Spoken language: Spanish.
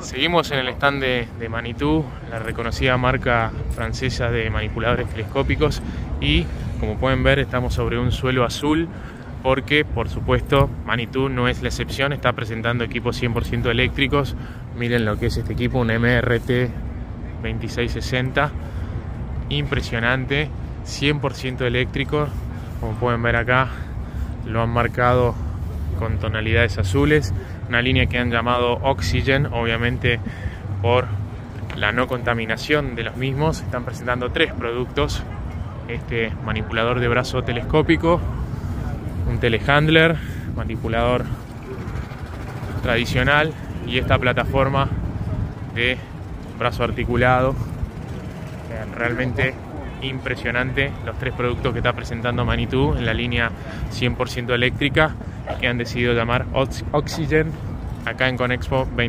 Seguimos en el stand de, de Manitou, la reconocida marca francesa de manipuladores telescópicos. Y como pueden ver estamos sobre un suelo azul porque por supuesto Manitou no es la excepción, está presentando equipos 100% eléctricos. Miren lo que es este equipo, un MRT 2660, impresionante, 100% eléctrico, como pueden ver acá, lo han marcado con tonalidades azules, una línea que han llamado Oxygen, obviamente por la no contaminación de los mismos. Están presentando tres productos, este manipulador de brazo telescópico, un telehandler, manipulador tradicional y esta plataforma de brazo articulado. Realmente impresionante los tres productos que está presentando Manitou en la línea 100% eléctrica que han decidido llamar Oxygen acá en Conexpo 20.